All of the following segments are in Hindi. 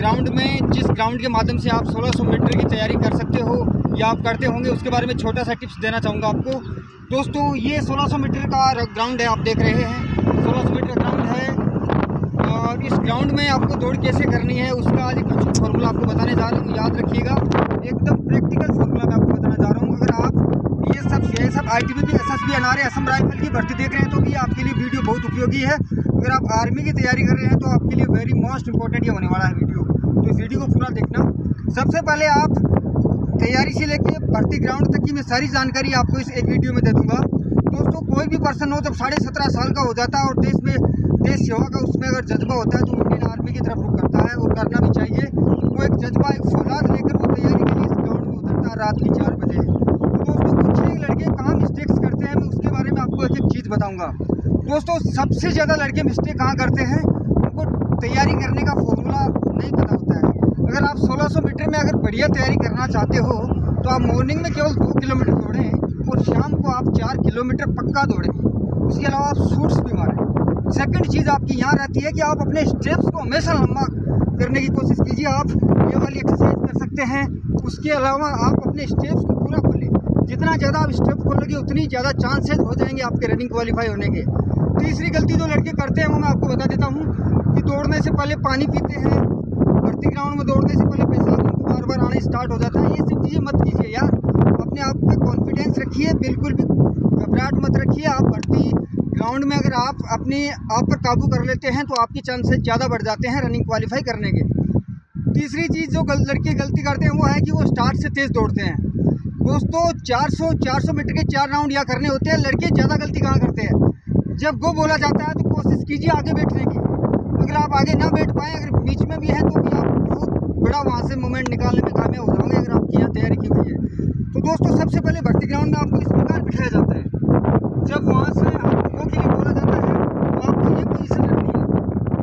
ग्राउंड में, जिस ग्राउंड के माध्यम से आप 1600 मीटर की तैयारी कर सकते हो, या आप करते होंगे, उसके बारे में छोटा सा टिप्स देना चाहूँगा आपको। दोस्तों, ये 1600 मीटर का ग्राउंड है, आप देख रहे हैं। 1600 मीटर ग्राउंड है। और इस ग्राउंड में आपको दौड़ कैसे करनी है, उसका आज कुछ फॉर्मूला आपको बताने जा रहा हूँ, याद रखिएगा। एकदम प्रैक्टिकल फॉर्मूला मैं आपको बताना जा रहा हूँ। अगर आप ये सब ये सब I T B S S B N R Assam rifle की भर्ती देख रहे हैं तो भी आपके लिए वीडियो बहुत उपयोगी है। अगर आप आर्मी की तैयारी कर रहे हैं तो आपके लिए वेरी मोस्ट इंपॉर्टेंट ये होने वाला है वीडियो तो इस वीडियो को पूरा देखना। सबसे पहले आप तैयारी से लेके भर्ती ग्राउंड तक की मैं सारी जानकारी आपको इस एक वीडियो में दे दूँगा। दोस्तों, कोई भी पर्सन हो, जब साढ़े सत्रह साल का हो जाता है और देश में, देश सेवा का उसमें अगर जज्बा होता है तो इंडियन आर्मी की तरफ़ रुख करता है और करना भी चाहिए। वो एक जज्बा, एक फौलाद लेकर वो तैयारी के लिए इस ग्राउंड में उतरता है रात की चार बजे। तो दोस्तों, कुछ ही लड़के कहाँ मिस्टेक्स करते हैं, मैं उसके बारे में आपको एक एक चीज़ बताऊँगा। दोस्तों, सबसे ज़्यादा लड़के मिस्टेक कहाँ करते हैं? उनको तैयारी करने का फॉर्मूला नहीं पता होता है। अगर आप 1600 मीटर में अगर बढ़िया तैयारी करना चाहते हो तो आप मॉर्निंग में केवल दो किलोमीटर दौड़ें और शाम को आप चार किलोमीटर पक्का दौड़ें। उसके अलावा आप सूट्स भी मारें। सेकेंड चीज़ आपकी यहाँ रहती है कि आप अपने स्टेप्स को हमेशा लंबा करने की कोशिश कीजिए। आप ये वाली एक्सरसाइज कर सकते हैं। उसके अलावा आप अपने स्टेप्स को पूरा खोलें। जितना ज़्यादा आप स्टेप खोलोगे, उतनी ज़्यादा चांसेस हो जाएँगे आपके रनिंग क्वालिफाई होने के। तीसरी गलती जो लड़के करते हैं वो मैं आपको बता देता हूँ कि दौड़ने से पहले पानी पीते हैं भर्ती ग्राउंड में दौड़ने से पहले पेशाब उनको बार बार आना स्टार्ट हो जाता है। ये सब चीज़ें मत कीजिए यार। अपने आप पे कॉन्फिडेंस रखिए बिल्कुल भी घबराहट मत रखिए। आप भर्ती ग्राउंड में अगर आप अपने आप पर काबू कर लेते हैं तो आपके चांसेस ज़्यादा बढ़ जाते हैं रनिंग क्वालिफाई करने के। तीसरी चीज़ जो गल, लड़के गलती करते हैं वो है कि वो स्टार्ट से तेज़ दौड़ते हैं। दोस्तों 400 400 मीटर के चार राउंड या करने होते हैं। लड़के ज़्यादा गलती कहाँ करते हैं? जब गो बोला जाता है तो कोशिश कीजिए आगे बैठने की। अगर आप आगे ना बैठ पाएँ, अगर बीच में भी है तो भी आप बहुत बड़ा वहाँ से मोमेंट निकालने में कामयाब हो जाओगे अगर आपकी यहाँ तैयारी की हुई है। तो दोस्तों, सबसे पहले भर्ती ग्राउंड में आपको इस प्रकार बिठाया जाता है। जब वहाँ से आपको के लिए बोला जाता है तो आपको ये पोजीशन रखनी है।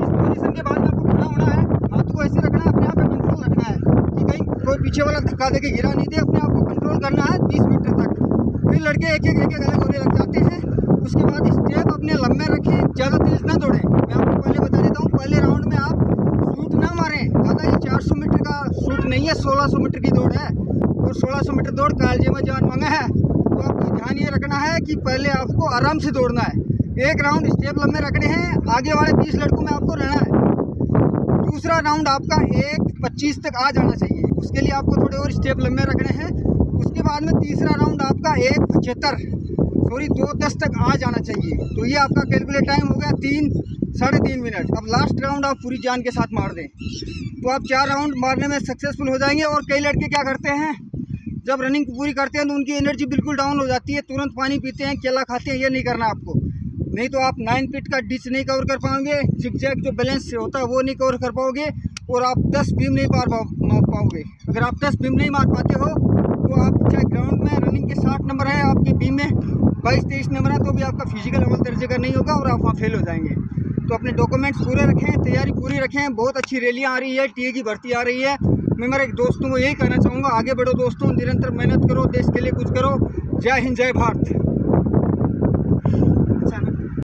इस पोजीशन के बाद में आपको खड़ा होना है। हाथ को ऐसे रखना है, अपने आप पे कंट्रोल रखना है कि कहीं कोई पीछे वाला धक्का देके गिरा नहीं दे, अपने आप को कंट्रोल करना है बीस मीटर तक। फिर लड़के एक एक एक अलग होने लग जाते हैं। उसके बाद स्टेप अपने लंबे रखें, ज़्यादा तेज़ ना दौड़ें। मैं आपको पहले बता देता हूँ, पहले राउंड में आप सूट ना मारें। दादा, ये 400 मीटर का सूट नहीं है 1600 मीटर की दौड़ है। और 1600 मीटर दौड़ कालजे में जान मांगा है। तो आपको ध्यान ये रखना है कि पहले आपको आराम से दौड़ना है। एक राउंड स्टेप लंबे रखने हैं, आगे वाले बीस लड़कों में आपको रहना है। दूसरा राउंड आपका एक पच्चीस तक आ जाना चाहिए। उसके लिए आपको थोड़े और स्टेप लंबे रखने हैं। उसके बाद में तीसरा राउंड आपका एक पचहत्तर। सॉरी दो दस तक आ जाना चाहिए। तो ये आपका कैलकुलेट टाइम हो गया तीन, साढ़े तीन मिनट अब लास्ट राउंड आप पूरी जान के साथ मार दें। तो आप चार राउंड मारने में सक्सेसफुल हो जाएँगे और कई लड़के क्या करते हैं? जब रनिंग पूरी करते हैं तो उनकी एनर्जी बिल्कुल डाउन हो जाती है, तुरंत पानी पीते हैं, केला खाते हैं, ये नहीं करना आपको। नहीं तो आप नाइन फीट का डिच नहीं कवर कर पाओगे जिग जो बैलेंस होता है वो नहीं कवर कर पाओगे और आप दस बीम नहीं पार मार पाओगे। अगर आप दस बीम नहीं मार पाते हो तो आप चाहे ग्राउंड में रनिंग के साठ नंबर है, आपकी बीम में बाईस तेईस नंबर है तो भी आपका फ़िज़िकल अमल दर्जे का नहीं होगा और आप वहाँ फेल हो जाएँगे। तो अपने डॉक्यूमेंट्स पूरे रखें, तैयारी पूरी रखें, बहुत अच्छी रैलियाँ आ रही है टीए की भर्ती आ रही है। मैं मेरे दोस्तों को यही कहना चाहूँगा, आगे बढ़ो दोस्तों, निरंतर मेहनत करो, देश के लिए कुछ करो। जय हिंद, जय भारत।